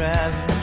driving